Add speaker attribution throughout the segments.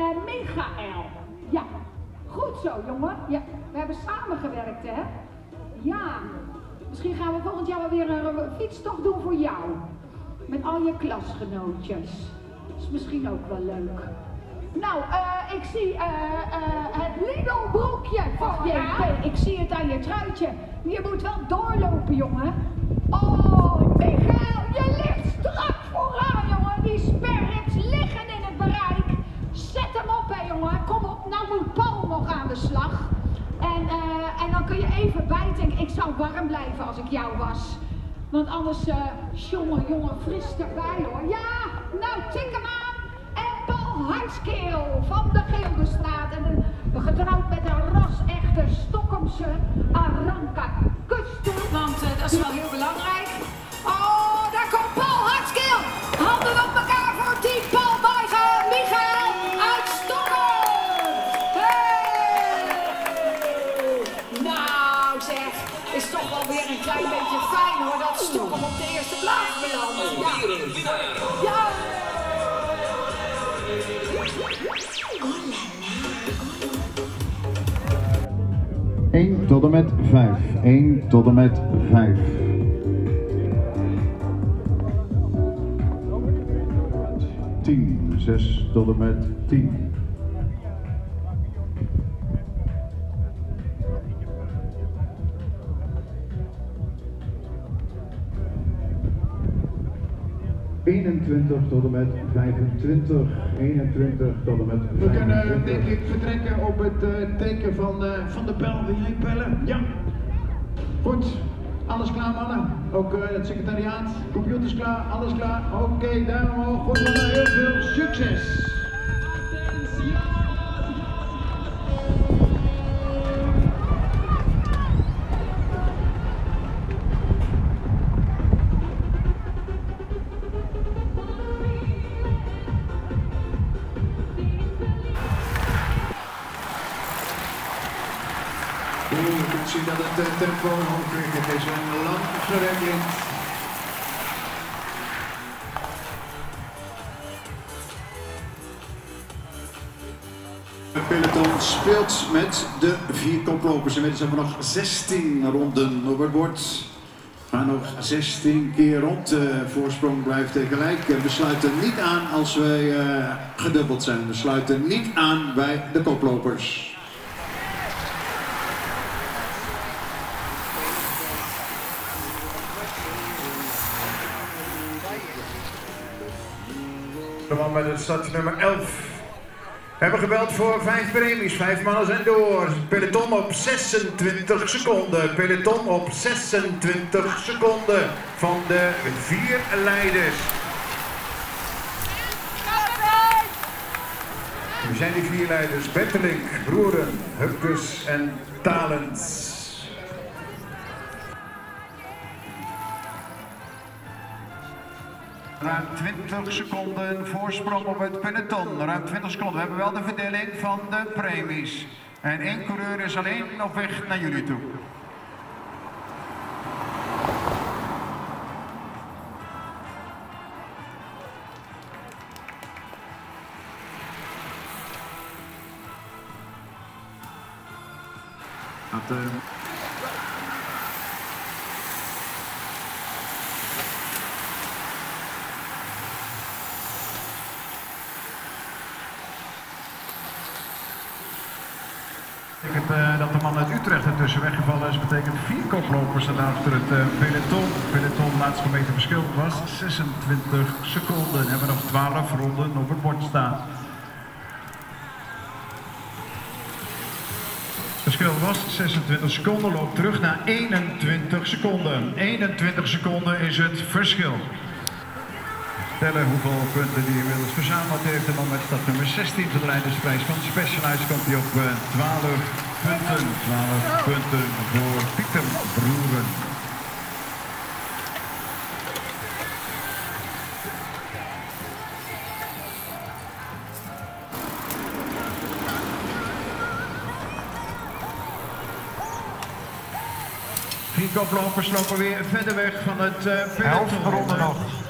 Speaker 1: en Michael. Ja, goed zo jongen. Ja, we hebben samengewerkt hè. Ja, misschien gaan we volgend jaar wel weer een fietstocht doen voor jou. Met al je klasgenootjes. Dat is misschien ook wel leuk. Nou, eh, ik zie eh, eh, het Lidl broekje van JP. Ik zie het aan je truitje. Je moet wel doorlopen, jongen. Oh, Michael, je ligt strak vooraan, jongen. Die sperrips liggen in het bereik. Jongen. Kom op, nou moet Paul nog aan de slag. En, eh, en dan kun je even bijten. Ik zou warm blijven als ik jou was. Want anders, eh jongen, jongen, fris erbij hoor. Ja, nou, tik hem aan. En Paul Hartskeel van de Geeldestraat. En een, getrouwd met een ras-echte Stockholmse Aranka Kuster. Want eh, dat is wel heel belangrijk.
Speaker 2: Tot en met 5. 1 tot en met 5. Tien, zes tot en met tien. Eenentwintig tot en met 25. 21 tot en met
Speaker 3: We kunnen
Speaker 2: 25.
Speaker 3: denk ik vertrekken op het eh, teken van, eh, van de bel. Wil jij bellen? Ja. Goed. Alles klaar mannen? Ook eh, het secretariaat, computers klaar, alles klaar. Oké, duim omhoog. Goed mannen, heel veel succes. Je kunt zien dat het tempo hoog. Het is een lang gerekt.
Speaker 2: Het peloton speelt met de vier koplopers. Inmiddels hebben we nog 16 ronden op het bord. Gaan nog 16 keer rond. De voorsprong blijft gelijk. We sluiten niet aan als wij eh, gedubbeld zijn. We sluiten niet aan bij de koplopers.
Speaker 3: De man met het startnummer 11. We hebben gebeld voor vijf premies. Vijf mannen zijn door. Peloton op 26 seconden. Peloton op 26 seconden van de vier leiders. Wie zijn die vier leiders? Bettelink, Broeren, Hupkes en Talent. Ruim 20 seconden voorsprong op het peloton. Ruim 20 seconden. We hebben wel de verdeling van de premies. En één coureur is alleen op weg naar jullie toe. Betekent eh, dat de man uit Utrecht ertussen weggevallen is. betekent vier koplopers en achter het eh, peloton. Peloton laatste gemeten verschil was 26 seconden. We hebben nog 12 ronden op het bord staan. Verschil was 26 seconden, loopt terug naar 21 seconden. 21 seconden is het verschil. Tellen hoeveel punten die inmiddels verzameld heeft. En dan met stad nummer 16 van de Leidersprijs van Specialized komt hij op eh, 12 punten. 12 punten voor Pieter Broeren. Vier koplopers lopen weer verder weg van het uh,
Speaker 4: nog.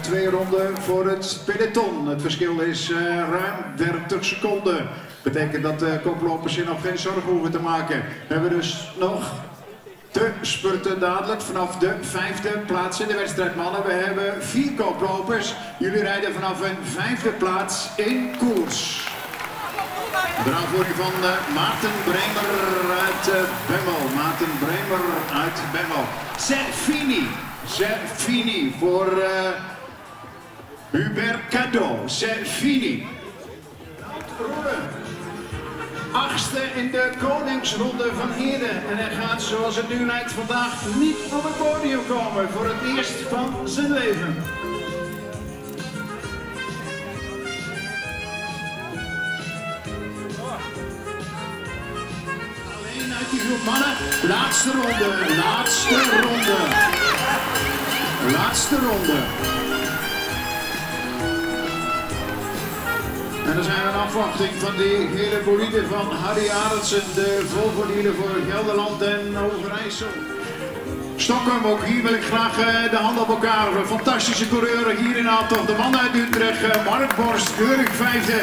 Speaker 3: Twee ronden voor het peloton. Het verschil is uh, ruim 30 seconden. Betekent dat de koplopers hier nog geen zorgen hoeven te maken. We hebben dus nog te spurten dadelijk vanaf de vijfde plaats in de wedstrijd. Mannen, we hebben vier koplopers. Jullie rijden vanaf een vijfde plaats in koers. Bravoering van uh, Maarten Bremer uit Bemmel. Maarten Bremer uit Bemmel. Serfini. Serfini voor Hubert Cadeau. Serfini. Achtste in de koningsronde van Ede. En hij gaat zoals het nu lijkt vandaag niet op het podium komen. Voor het eerst van zijn leven. mannen. Laatste ronde, laatste ronde. Laatste ronde. En dan zijn we in afwachting van die hele bolide van Harry Arendsen, de Volvo voor Gelderland en Overijssel. Stockholm, ook hier wil ik graag uh, de hand op elkaar. Fantastische coureur hier in Aaltocht. De man uit Utrecht, uh, Mark Borst, keurig vijfde.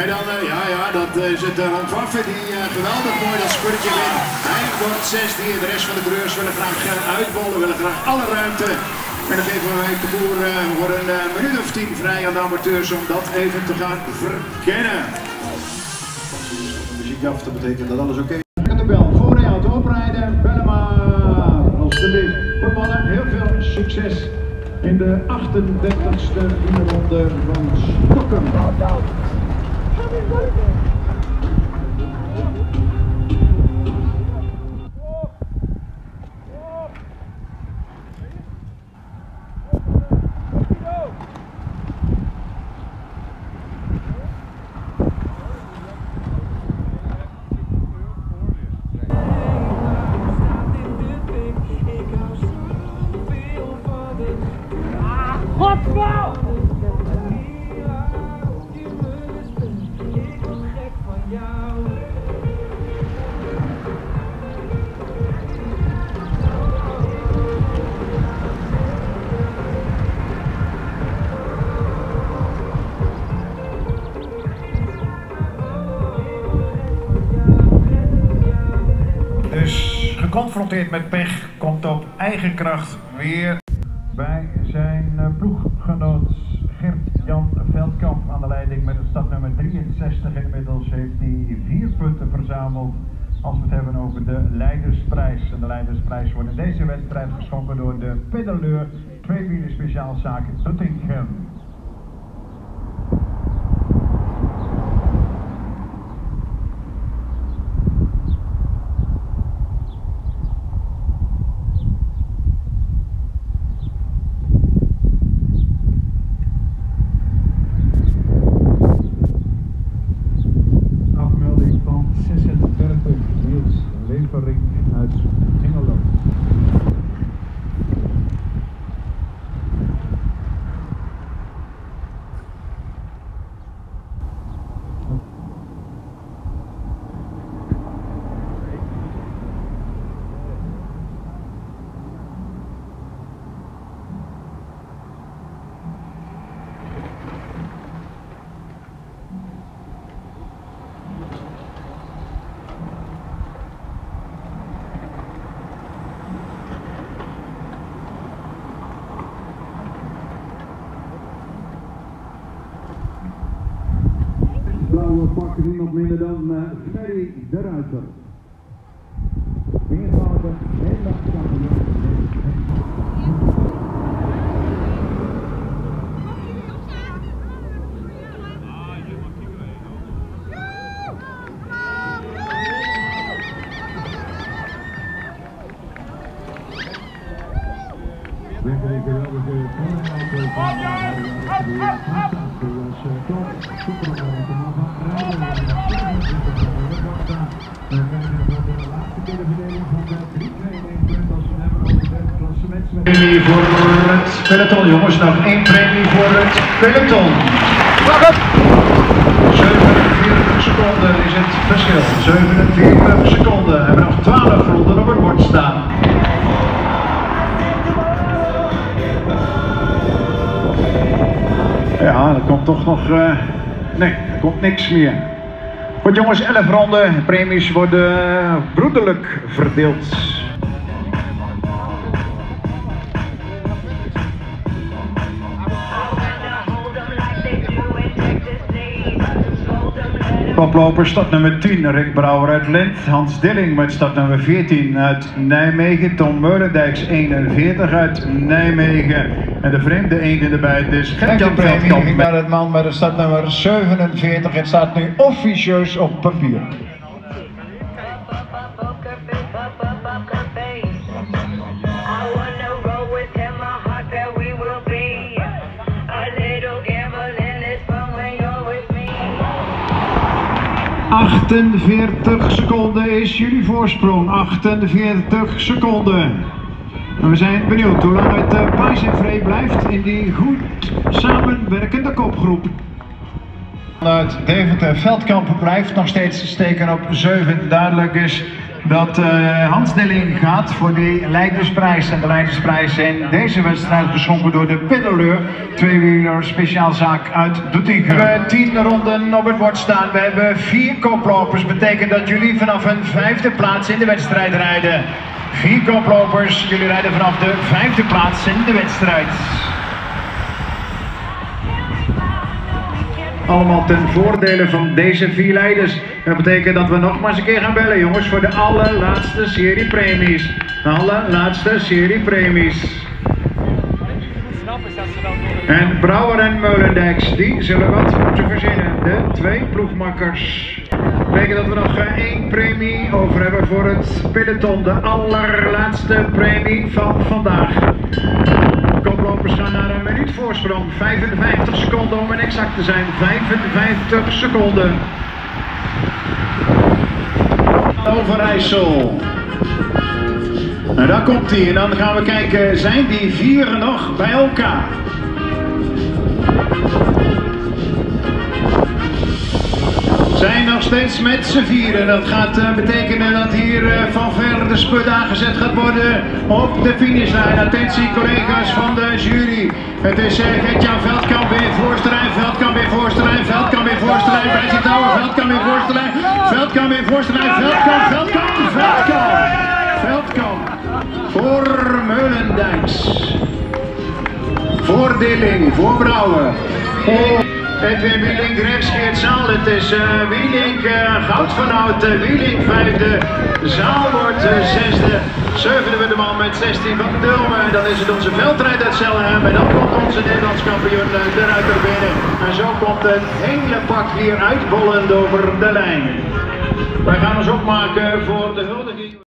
Speaker 3: En dan, uh, ja, ja, dat het Ron Waffe die geweldig mooi dat spurtje wint. Hij wordt zesde. De rest van de coureurs willen graag uitbollen, willen graag alle ruimte. En dan geven wij de boer voor een minuut of tien vrij aan de amateurs om dat even te gaan verkennen. Muziek af, dat betekent dat alles oké okay. De bel, voor auto oprijden, bellen maar. Alsjeblieft. Mannen, heel veel succes in de 38e ronde van Stokken. Geconfronteerd met pech, komt op eigen kracht weer bij zijn eh, ploeggenoot Gert-Jan Veldkamp aan de leiding met het startnummer 63. Inmiddels heeft hij vier punten verzameld als we het hebben over de Leidersprijs. En de Leidersprijs wordt in deze wedstrijd geschonken door de pedaleur tweewielen speciaalzaak Tuttingham. Blauwe pak niemand minder dan uh, Ferry de Ruiter. Meervoudig kampioen. Lekker een geweldige Superman jongens. Nog één premie voor het peloton. 47 seconden is het verschil. 47 seconden. En we nog 12 ronden op het bord staan. Ja, er komt toch nog... Uh, nee, er komt niks meer. Goed jongens, 11 ronden. Premies worden broederlijk verdeeld. Koploper stad nummer 10, Rick Brouwer uit Lint. Hans Dilling met stad nummer 14 uit Nijmegen. Tom Meulendijks 41 uit Nijmegen. En de vreemde eend in de bijt is Gert-Jan Veldkamp. ging naar het man met de stad nummer 47. Het staat nu officieus op papier. ...48 seconden is jullie voorsprong. 48 seconden. En we zijn benieuwd hoe lang het uh, Pais blijft in die goed samenwerkende kopgroep. Uit Deventer Veldkamp blijft nog steeds steken op 7. Duidelijk is dat uh, Hans Dilling gaat voor die Leidersprijs. En de Leidersprijs in deze wedstrijd geschonken door de pedaleur. Tweewieler speciaalzaak uit Doetinchem. We hebben tien ronden op het bord staan. We hebben vier koplopers. Betekent dat jullie vanaf een vijfde plaats in de wedstrijd rijden. Vier koplopers, jullie rijden vanaf de vijfde plaats in de wedstrijd. Allemaal ten voordele van deze vier leiders. Dat betekent dat we nogmaals een keer gaan bellen jongens voor de allerlaatste serie premies. De allerlaatste serie premies. En Brouwer en Meulendijks, die zullen wat moeten verzinnen. De twee ploegmakkers. Dat betekent dat we nog eh, één premie over hebben voor het peloton. De allerlaatste premie van vandaag. Koplopers gaan naar een minuut voorsprong. 55 seconden om exact te zijn. 55 seconden. Overijssel. Nou, daar komt hij. En dan gaan we kijken, zijn die vier nog bij elkaar? Nog steeds met z'n vieren. Dat gaat uh, betekenen dat hier uh, van ver de sput aangezet gaat worden op de finishlijn. Attentie collega's van de jury. Het is uh, Gert-Jan Veldkamp weer voorsterrein, Veldkamp weer voorsterrein, Veldkamp weer zich houden, Veldkamp weer voorsterrein, Veldkamp weer voorsterrein, Veldkamp, Veldkamp. Voor Meulendijks. Voor Dilling, voor Brouwer. Voor Edwin Zaal. Het is uh, Wielink, uh, goud van oud, uh, Wielink vijfde. Zaal wordt zesde. Zevende we de man met 16 van Dulmen. Dan is het onze veldrijd uit Selhem. En dan komt onze Nederlands kampioen eruit er binnen. En zo komt het hele pak hier uitbollend over de lijn. Wij gaan ons opmaken voor de huldiging.